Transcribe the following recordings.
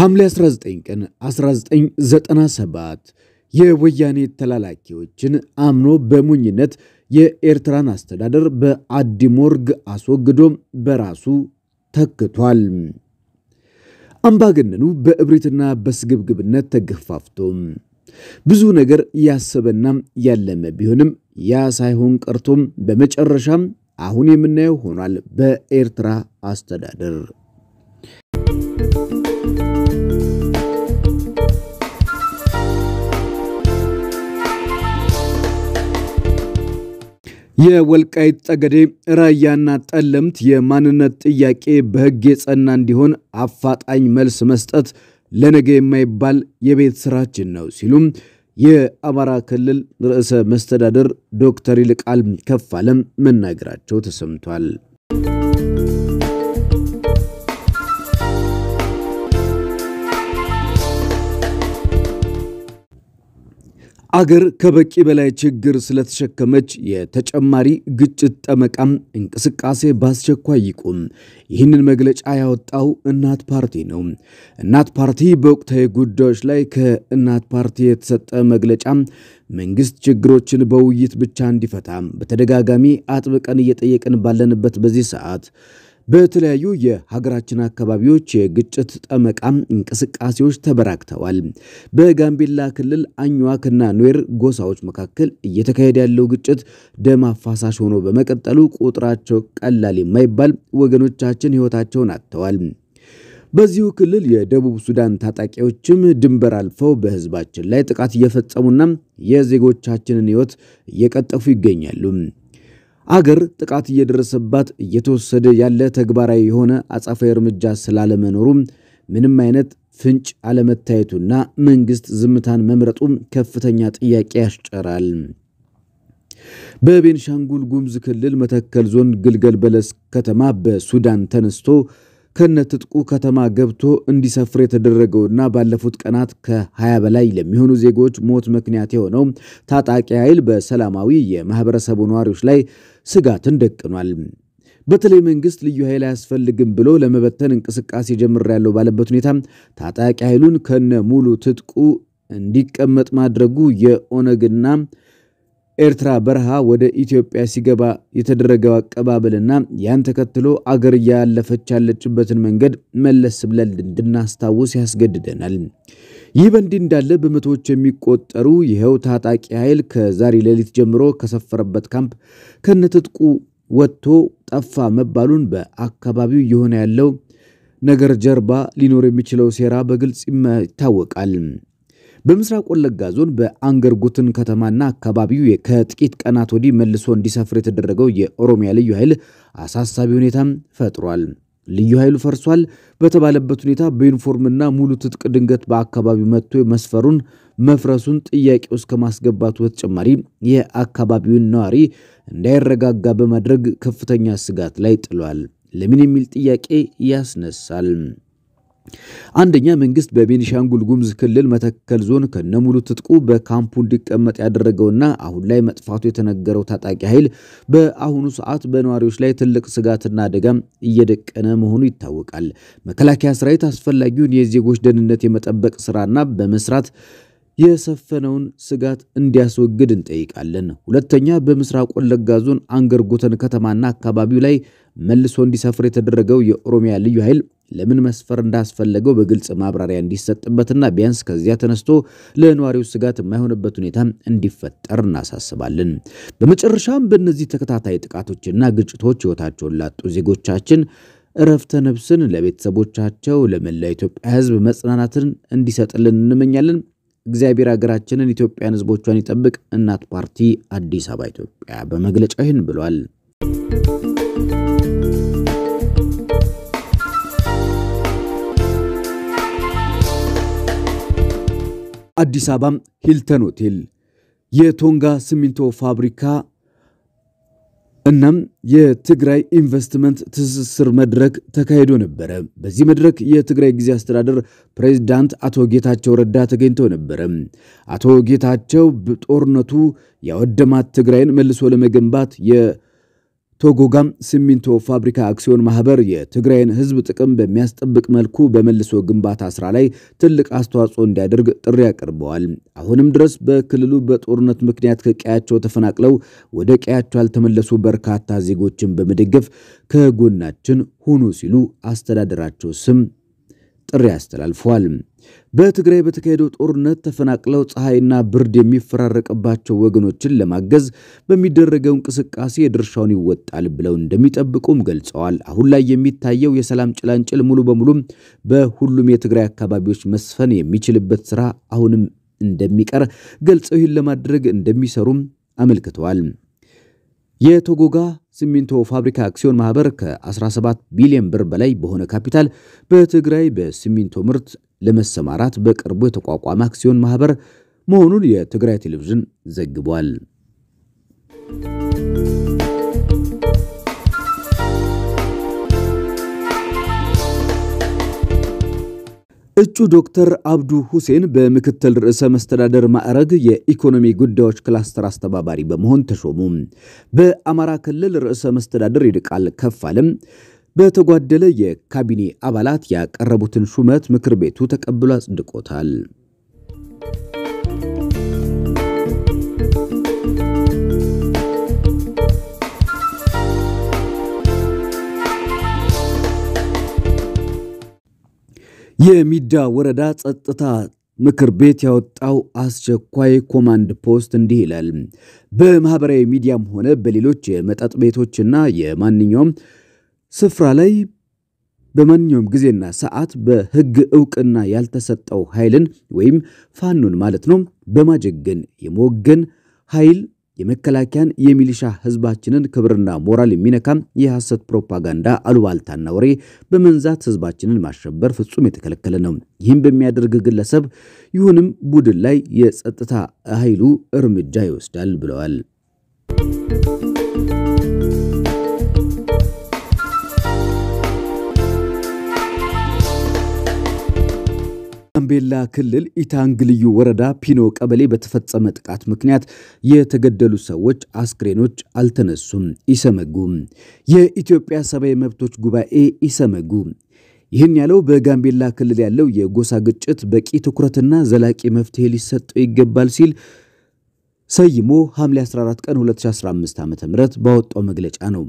ሐምሌ 19 ቀን 1997 የወያኔ ተላላኪዎችን አምኖ በሞኝነት የኤርትራን አስተዳደር በአዲሞርግ አስወግዶ በራሱ ተክቷል። አምባገነኑ በእብሪትና በስግብግብነት ተገፋፍቶ ብዙ ነገር ያሰበና ያለመ ቢሆንም ያ ሳይሆን ቀርቶም በመጨረሻም አሁን የምናየው ሆኗል። በኤርትራ አስተዳደር የወልቃይት ጠገዴ፣ ራያና ጠለምት የማንነት ጥያቄ በሕግ የጸና እንዲሆን አፋጣኝ መልስ መስጠት ለነገ የማይባል የቤት ስራችን ነው ሲሉም የአማራ ክልል ርዕሰ መስተዳደር ዶክተር ይልቃል ከፋለም መናገራቸው ተሰምቷል። አገር ከበቂ በላይ ችግር ስለተሸከመች የተጨማሪ ግጭት ጠመቃም እንቅስቃሴ በአስቸኳይ ይቁም። ይህንን መግለጫ ያወጣው እናት ፓርቲ ነው። እናት ፓርቲ በወቅታዊ ጉዳዮች ላይ ከእናት ፓርቲ የተሰጠ መግለጫ መንግስት ችግሮችን በውይይት ብቻ እንዲፈታ በተደጋጋሚ አጥብቀን እየጠየቅን ባለንበት በዚህ ሰዓት በተለያዩ የሀገራችን አካባቢዎች የግጭት ጠመቃ እንቅስቃሴዎች ተበራክተዋል። በጋምቤላ ክልል አኝዋክና ኑዌር ጎሳዎች መካከል እየተካሄደ ያለው ግጭት ደም አፋሳሽ ሆኖ በመቀጠሉ ቁጥራቸው ቀላል የማይባል ወገኖቻችን ሕይወታቸውን አጥተዋል። በዚሁ ክልል የደቡብ ሱዳን ታጣቂዎችም ድንበር አልፈው በህዝባችን ላይ ጥቃት እየፈጸሙና የዜጎቻችንን ሕይወት እየቀጠፉ ይገኛሉ። አገር ጥቃት እየደረሰባት እየተወሰደ ያለ ተግባራዊ የሆነ አጻፋዊ እርምጃ ስላለመኖሩ ምንም አይነት ፍንጭ አለመታየቱና መንግስት ዝምታን መምረጡ ከፍተኛ ጥያቄ ያስጨራል። በቤንሻንጉል ጉሙዝ ክልል መተከል ዞን ግልገል በለስ ከተማ በሱዳን ተነስቶ ከነትጥቁ ከተማ ገብቶ እንዲሰፍር የተደረገውና ባለፉት ቀናት ከ20 በላይ ለሚሆኑ ዜጎች ሞት ምክንያት የሆነው ታጣቂ ኃይል በሰላማዊ የማህበረሰቡ ነዋሪዎች ላይ ስጋትን ደቅኗል። በተለይ መንግስት ልዩ ኃይል አያስፈልግም ብሎ ለመበተን እንቅስቃሴ ጀምሬያለሁ ባለበት ሁኔታ ታጣቂ ኃይሉን ከነ ሙሉ ትጥቁ እንዲቀመጥ ማድረጉ የኦነግና ኤርትራ በረሃ ወደ ኢትዮጵያ ሲገባ የተደረገው አቀባበልና ያን ተከትሎ አገር እያለፈች ያለችበትን መንገድ መለስ ብለን እንድናስታውስ ያስገድደናል። ይህ በእንዲህ እንዳለ በመቶዎች የሚቆጠሩ ይኸው ታጣቂ ኃይል ከዛሬ ሌሊት ጀምሮ ከሰፈረበት ካምፕ ከነትጥቁ ወጥቶ ጠፋ መባሉን በአካባቢው እየሆነ ያለው ነገር ጀርባ ሊኖር የሚችለው ሴራ በግልጽ ይታወቃል። በምስራቅ ወለጋ ዞን በአንገር ጉትን ከተማና አካባቢው ከጥቂት ቀናት ወዲህ መልሶ እንዲሰፍር የተደረገው የኦሮሚያ ልዩ ኃይል አሳሳቢ ሁኔታም ፈጥሯል። ልዩ ኃይሉ ፈርሷል በተባለበት ሁኔታ በዩኒፎርምና ሙሉ ትጥቅ ድንገት በአካባቢው መጥቶ መስፈሩን መፍረሱን ጥያቄ ውስጥ ከማስገባቱ በተጨማሪ የአካባቢውን ነዋሪ እንዳይረጋጋ በማድረግ ከፍተኛ ስጋት ላይ ጥሏል። ለምን የሚል ጥያቄ ያስነሳል። አንደኛ መንግስት በቤኒሻንጉል ጉሙዝ ክልል መተከል ዞን ከነሙሉ ትጥቁ በካምፑ እንዲቀመጥ ያደረገውና አሁን ላይ መጥፋቱ የተነገረው ታጣቂ ኃይል በአሁኑ ሰዓት በነዋሪዎች ላይ ትልቅ ስጋትና አደጋም እየደቀነ መሆኑ ይታወቃል። መከላከያ ሰራዊት አስፈላጊውን የዜጎች ደህንነት የመጠበቅ ስራና በመስራት የሰፈነውን ስጋት እንዲያስወግድ እንጠይቃለን። ሁለተኛ በምስራቅ ወለጋ ዞን አንገር ጉተን ከተማና አካባቢው ላይ መልሶ እንዲሰፍር የተደረገው የኦሮሚያ ልዩ ኃይል ለምን መስፈር እንዳስፈለገው በግልጽ ማብራሪያ እንዲሰጥበትና ቢያንስ ከዚያ ተነስቶ ለነዋሪው ስጋት የማይሆንበት ሁኔታ እንዲፈጠር እናሳስባለን። በመጨረሻም በእነዚህ ተከታታይ ጥቃቶችና ግጭቶች ሕይወታቸውን ላጡ ዜጎቻችን እረፍተ ነፍስን ለቤተሰቦቻቸው፣ ለመላ ኢትዮጵያ ሕዝብ መጽናናትን እንዲሰጥልን እንመኛለን። እግዚአብሔር ሀገራችንን ኢትዮጵያን ሕዝቦቿን ይጠብቅ። እናት ፓርቲ አዲስ አበባ ኢትዮጵያ በመግለጫው ይህን ብሏል። አዲስ አበባ ሂልተን ሆቴል የቶንጋ ሲሚንቶ ፋብሪካ እናም የትግራይ ኢንቨስትመንት ትስስር መድረክ ተካሂዶ ነበረ። በዚህ መድረክ የትግራይ ጊዜ አስተዳደር ፕሬዚዳንት አቶ ጌታቸው ረዳ ተገኝተው ነበረ። አቶ ጌታቸው ጦርነቱ ያወደማት ትግራይን መልሶ ለመገንባት የቶጎጋም ሲሚንቶ ፋብሪካ አክሲዮን ማህበር የትግራይን ሕዝብ ጥቅም በሚያስጠብቅ መልኩ በመልሶ ግንባታ ስራ ላይ ትልቅ አስተዋጽኦ እንዲያደርግ ጥሪ አቅርበዋል። አሁንም ድረስ በክልሉ በጦርነት ምክንያት ከቀያቸው ተፈናቅለው ወደ ቀያቸው ያልተመለሱ በርካታ ዜጎችን በመደገፍ ከጎናችን ሁኑ ሲሉ አስተዳደራቸው ስም ጥሪ አስተላልፈዋል። በትግራይ በተካሄደው ጦርነት ተፈናቅለው ፀሐይና ብርድ የሚፈራረቅባቸው ወገኖችን ለማገዝ በሚደረገው እንቅስቃሴ የድርሻውን ይወጣል ብለው እንደሚጠብቁም ገልጸዋል። አሁን ላይ የሚታየው የሰላም ጭላንጭል ሙሉ በሙሉ በሁሉም የትግራይ አካባቢዎች መስፈን የሚችልበት ስራ አሁንም እንደሚቀር ገልጸው ይህን ለማድረግ እንደሚሰሩም አመልክተዋል። የቶጎጋ ሲሚንቶ ፋብሪካ አክሲዮን ማህበር ከ17 ቢሊዮን ብር በላይ በሆነ ካፒታል በትግራይ በሲሚንቶ ምርት ለመሰማራት በቅርቡ የተቋቋመ አክሲዮን ማህበር መሆኑን የትግራይ ቴሌቪዥን ዘግቧል። እጩ ዶክተር አብዱ ሁሴን በምክትል ርዕሰ መስተዳደር ማዕረግ የኢኮኖሚ ጉዳዮች ክላስተር አስተባባሪ በመሆን ተሾሙ። በአማራ ክልል ርዕሰ መስተዳደር ይልቃል ከፋለም በተጓደለ የካቢኔ አባላት ያቀረቡትን ሹመት ምክር ቤቱ ተቀብሎ አጽድቆታል። የሚዳ ወረዳ ጸጥታ ምክር ቤት ያወጣው አስቸኳይ ኮማንድ ፖስት እንዲህ ይላል። በማህበራዊ ሚዲያም ሆነ በሌሎች የመጠጥ ቤቶችና የማንኛውም ስፍራ ላይ በማንኛውም ጊዜና ሰዓት በሕግ ዕውቅና ያልተሰጠው ኃይልን ወይም ፋኖን ማለት ነው በማጀገን የመወገን ኃይል የመከላከያን የሚሊሻ ህዝባችንን ክብርና ሞራል የሚነካም የሐሰት ፕሮፓጋንዳ አሉባልታና ወሬ በመንዛት ህዝባችንን ማሸበር ፍጹም የተከለከለ ነው። ይህም በሚያደርግ ግለሰብ ይሁንም ቡድን ላይ የጸጥታ ኃይሉ እርምጃ ይወስዳል ብለዋል። ጋምቤላ ክልል ኢታንግ ልዩ ወረዳ ፒኖ ቀበሌ በተፈጸመ ጥቃት ምክንያት የተገደሉ ሰዎች አስክሬኖች አልተነሱም። ኢሰመጉ የኢትዮጵያ ሰብአዊ መብቶች ጉባኤ ኢሰመጉ ይህን ያለው በጋምቤላ ክልል ያለው የጎሳ ግጭት በቂ ትኩረትና ዘላቂ መፍትሄ ሊሰጠው ይገባል ሲል ሰይሞ ሐምሌ 14 ቀን 2015 ዓ.ም ባወጣው መግለጫ ነው።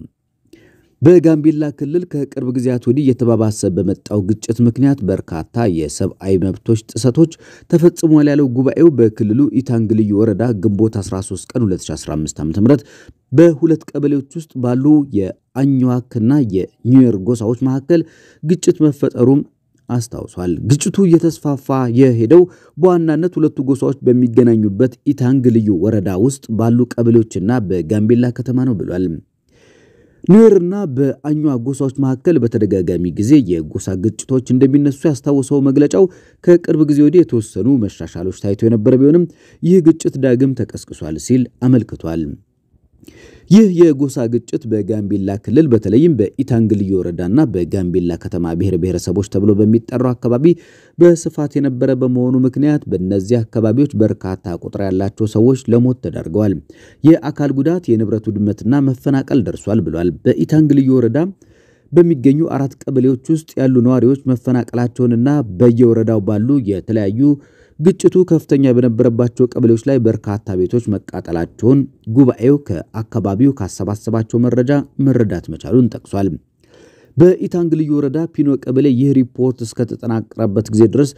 በጋምቤላ ክልል ከቅርብ ጊዜያት ወዲህ እየተባባሰ በመጣው ግጭት ምክንያት በርካታ የሰብአዊ መብቶች ጥሰቶች ተፈጽሟል ያለው ጉባኤው በክልሉ ኢታንግ ልዩ ወረዳ ግንቦት 13 ቀን 2015 ዓ.ም በሁለት ቀበሌዎች ውስጥ ባሉ የአኝዋክና የኑዌር ጎሳዎች መካከል ግጭት መፈጠሩም አስታውሷል። ግጭቱ እየተስፋፋ የሄደው በዋናነት ሁለቱ ጎሳዎች በሚገናኙበት ኢታንግ ልዩ ወረዳ ውስጥ ባሉ ቀበሌዎችና በጋምቤላ ከተማ ነው ብሏል። ኑዌርና በአኝዋ ጎሳዎች መካከል በተደጋጋሚ ጊዜ የጎሳ ግጭቶች እንደሚነሱ ያስታወሰው መግለጫው ከቅርብ ጊዜ ወዲህ የተወሰኑ መሻሻሎች ታይቶ የነበረ ቢሆንም ይህ ግጭት ዳግም ተቀስቅሷል ሲል አመልክቷል። ይህ የጎሳ ግጭት በጋምቤላ ክልል በተለይም በኢታንግ ልዩ ወረዳና በጋምቤላ ከተማ ብሔር ብሔረሰቦች ተብሎ በሚጠራው አካባቢ በስፋት የነበረ በመሆኑ ምክንያት በእነዚህ አካባቢዎች በርካታ ቁጥር ያላቸው ሰዎች ለሞት ተዳርገዋል። የአካል ጉዳት፣ የንብረት ውድመትና መፈናቀል ደርሷል ብሏል። በኢታንግ ልዩ ወረዳ በሚገኙ አራት ቀበሌዎች ውስጥ ያሉ ነዋሪዎች መፈናቀላቸውንና በየወረዳው ባሉ የተለያዩ ግጭቱ ከፍተኛ በነበረባቸው ቀበሌዎች ላይ በርካታ ቤቶች መቃጠላቸውን ጉባኤው ከአካባቢው ካሰባሰባቸው መረጃ መረዳት መቻሉን ጠቅሷል። በኢታንግ ልዩ ወረዳ ፒኖ ቀበሌ ይህ ሪፖርት እስከተጠናቀረበት ጊዜ ድረስ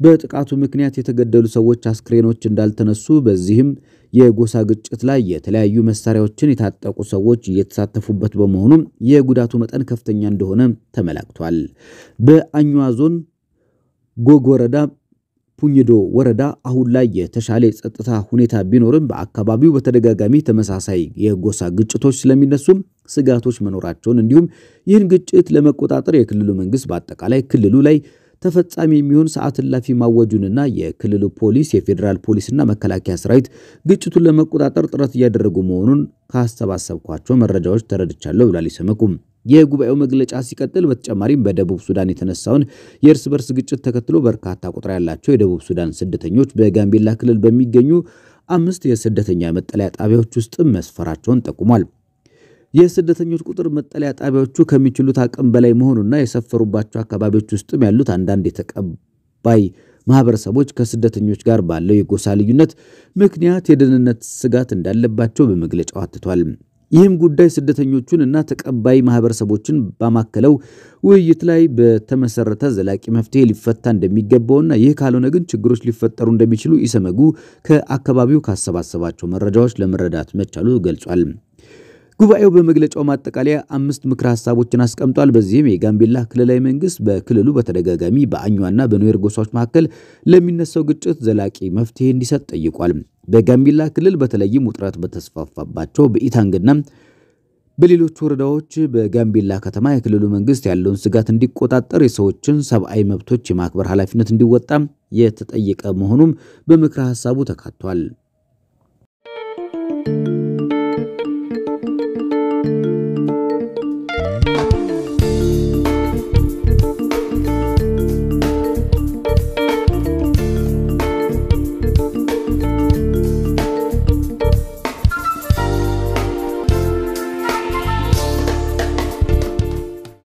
በጥቃቱ ምክንያት የተገደሉ ሰዎች አስክሬኖች እንዳልተነሱ፣ በዚህም የጎሳ ግጭት ላይ የተለያዩ መሳሪያዎችን የታጠቁ ሰዎች እየተሳተፉበት በመሆኑ የጉዳቱ መጠን ከፍተኛ እንደሆነ ተመላክቷል። በአኝዋ ዞን ጎግ ወረዳ ፑኝዶ ወረዳ አሁን ላይ የተሻለ የጸጥታ ሁኔታ ቢኖርም በአካባቢው በተደጋጋሚ ተመሳሳይ የጎሳ ግጭቶች ስለሚነሱም ስጋቶች መኖራቸውን እንዲሁም ይህን ግጭት ለመቆጣጠር የክልሉ መንግስት በአጠቃላይ ክልሉ ላይ ተፈጻሚ የሚሆን ሰዓት እላፊ ማወጁንና የክልሉ ፖሊስ፣ የፌዴራል ፖሊስና መከላከያ ሰራዊት ግጭቱን ለመቆጣጠር ጥረት እያደረጉ መሆኑን ካሰባሰብኳቸው መረጃዎች ተረድቻለሁ ብሏል ኢሰመኮ። የጉባኤው መግለጫ ሲቀጥል በተጨማሪም በደቡብ ሱዳን የተነሳውን የእርስ በርስ ግጭት ተከትሎ በርካታ ቁጥር ያላቸው የደቡብ ሱዳን ስደተኞች በጋምቤላ ክልል በሚገኙ አምስት የስደተኛ መጠለያ ጣቢያዎች ውስጥም መስፈራቸውን ጠቁሟል። የስደተኞች ቁጥር መጠለያ ጣቢያዎቹ ከሚችሉት አቅም በላይ መሆኑና የሰፈሩባቸው አካባቢዎች ውስጥም ያሉት አንዳንድ የተቀባይ ማህበረሰቦች ከስደተኞች ጋር ባለው የጎሳ ልዩነት ምክንያት የደህንነት ስጋት እንዳለባቸው በመግለጫው አትቷል። ይህም ጉዳይ ስደተኞቹን እና ተቀባይ ማህበረሰቦችን ባማከለው ውይይት ላይ በተመሰረተ ዘላቂ መፍትሄ ሊፈታ እንደሚገባውና ይህ ካልሆነ ግን ችግሮች ሊፈጠሩ እንደሚችሉ ኢሰመጉ ከአካባቢው ካሰባሰባቸው መረጃዎች ለመረዳት መቻሉ ገልጿል። ጉባኤው በመግለጫው ማጠቃለያ አምስት ምክረ ሀሳቦችን አስቀምጧል። በዚህም የጋምቤላ ክልላዊ መንግስት በክልሉ በተደጋጋሚ በአኟና በኑዌር ጎሳዎች መካከል ለሚነሳው ግጭት ዘላቂ መፍትሄ እንዲሰጥ ጠይቋል። በጋምቤላ ክልል በተለይም ውጥረት በተስፋፋባቸው በኢታንግና በሌሎች ወረዳዎች በጋምቤላ ከተማ የክልሉ መንግስት ያለውን ስጋት እንዲቆጣጠር የሰዎችን ሰብአዊ መብቶች የማክበር ኃላፊነት እንዲወጣም የተጠየቀ መሆኑም በምክረ ሀሳቡ ተካቷል።